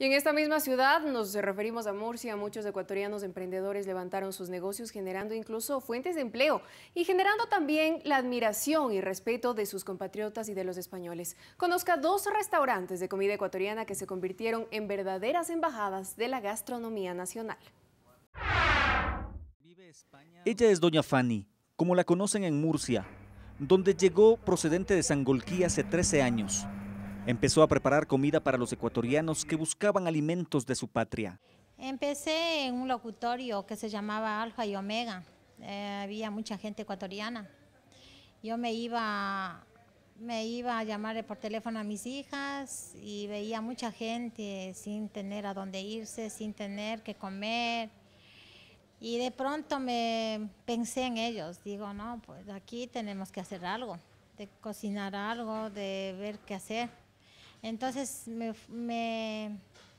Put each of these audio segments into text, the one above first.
Y en esta misma ciudad nos referimos a Murcia, muchos ecuatorianos emprendedores levantaron sus negocios generando incluso fuentes de empleo y generando también la admiración y respeto de sus compatriotas y de los españoles. Conozca dos restaurantes de comida ecuatoriana que se convirtieron en verdaderas embajadas de la gastronomía nacional. Ella es doña Fanny, como la conocen en Murcia, donde llegó procedente de Sangolquí hace 13 años. Empezó a preparar comida para los ecuatorianos que buscaban alimentos de su patria. Empecé en un locutorio que se llamaba Alfa y Omega. Eh, había mucha gente ecuatoriana. Yo me iba, me iba a llamar por teléfono a mis hijas y veía mucha gente sin tener a dónde irse, sin tener que comer. Y de pronto me pensé en ellos. Digo, no, pues aquí tenemos que hacer algo, de cocinar algo, de ver qué hacer. Entonces me,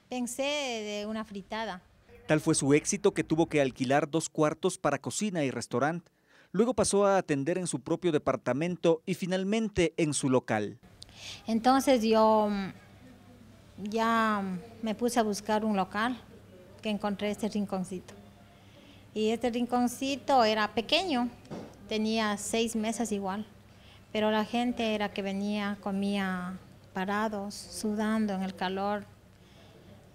pensé de una fritada. Tal fue su éxito que tuvo que alquilar dos cuartos para cocina y restaurante. Luego pasó a atender en su propio departamento y finalmente en su local. Entonces yo ya me puse a buscar un local que encontré este rinconcito. Y este rinconcito era pequeño, tenía seis mesas igual, pero la gente era que venía, comía parados, sudando en el calor.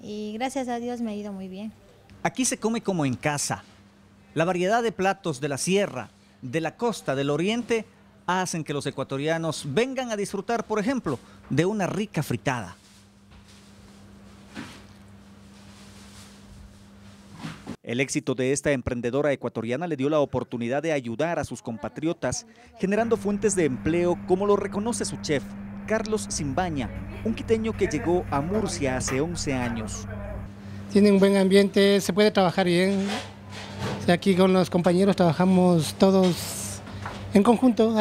Y gracias a Dios me ha ido muy bien. Aquí se come como en casa. La variedad de platos de la sierra, de la costa, del oriente, hacen que los ecuatorianos vengan a disfrutar, por ejemplo, de una rica fritada. El éxito de esta emprendedora ecuatoriana le dio la oportunidad de ayudar a sus compatriotas, generando fuentes de empleo como lo reconoce su chef, Carlos Simbaña, un quiteño que llegó a Murcia hace 11 años. Tiene un buen ambiente, se puede trabajar bien. Aquí con los compañeros trabajamos todos en conjunto.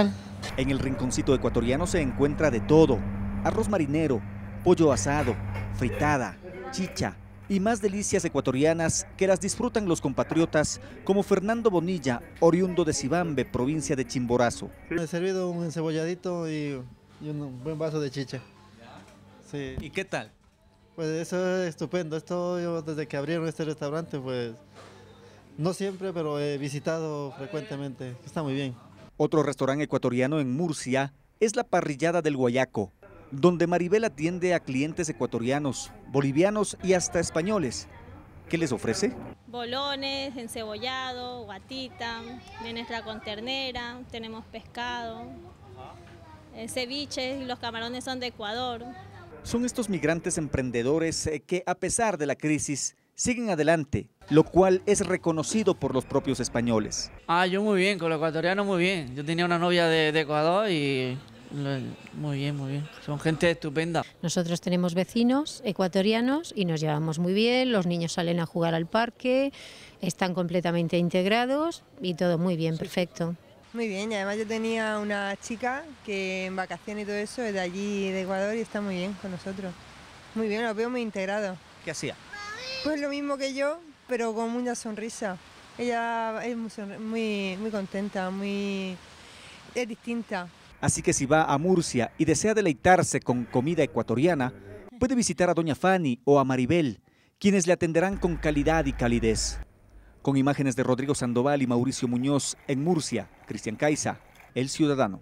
En el rinconcito ecuatoriano se encuentra de todo. Arroz marinero, pollo asado, fritada, chicha y más delicias ecuatorianas que las disfrutan los compatriotas como Fernando Bonilla, oriundo de Cibambe, provincia de Chimborazo. Me he servido un encebolladito y y un buen vaso de chicha. Sí. ¿Y qué tal? Pues eso es estupendo. Esto yo desde que abrieron este restaurante, pues no siempre, pero he visitado frecuentemente. Está muy bien. Otro restaurante ecuatoriano en Murcia es la Parrillada del Guayaco, donde Maribel atiende a clientes ecuatorianos, bolivianos y hasta españoles. ¿Qué les ofrece? Bolones, encebollado, guatita, menestra con ternera, tenemos pescado, eh, ceviches y los camarones son de Ecuador. Son estos migrantes emprendedores eh, que a pesar de la crisis siguen adelante, lo cual es reconocido por los propios españoles. Ah, yo muy bien, con los ecuatorianos muy bien. Yo tenía una novia de, de Ecuador y muy bien, muy bien. Son gente estupenda. Nosotros tenemos vecinos ecuatorianos y nos llevamos muy bien. Los niños salen a jugar al parque, están completamente integrados y todo muy bien, perfecto. Muy bien, y además yo tenía una chica que en vacaciones y todo eso es de allí, de Ecuador, y está muy bien con nosotros. Muy bien, lo veo muy integrado. ¿Qué hacía? Pues lo mismo que yo, pero con mucha sonrisa. Ella es muy, muy, contenta, muy... es distinta. Así que si va a Murcia y desea deleitarse con comida ecuatoriana, puede visitar a Doña Fanny o a Maribel, quienes le atenderán con calidad y calidez. Con imágenes de Rodrigo Sandoval y Mauricio Muñoz en Murcia, Cristian Caiza, El Ciudadano.